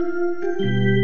Música